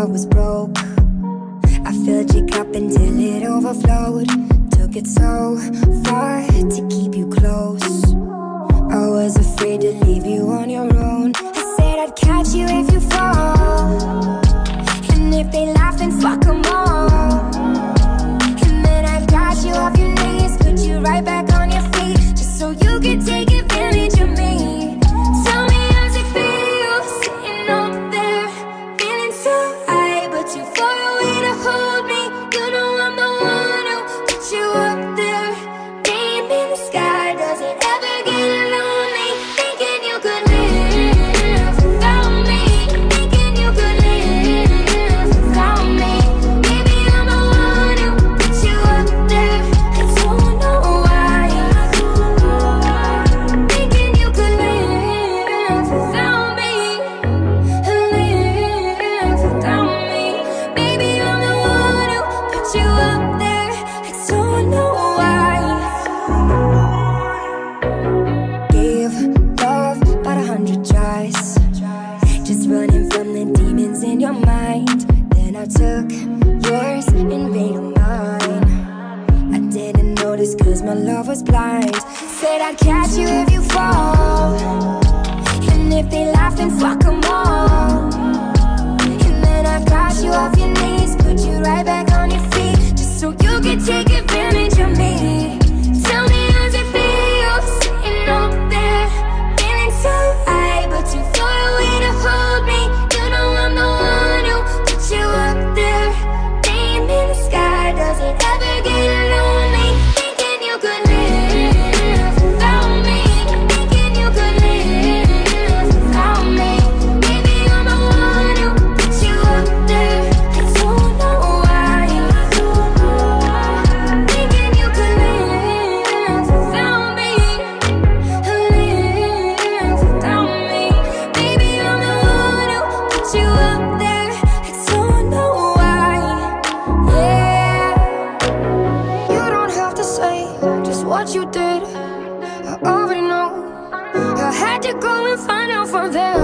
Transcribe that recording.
heart was broke. I filled your cup until it overflowed. Took it so far to keep you close. I was afraid to leave you on your own. I said I'd catch you if you lines Said I'd catch you if you fall. And if they laugh, then fuck them all. And then I've got you off your knees Put you right back on your feet Just so you can take advantage. go and find out from there?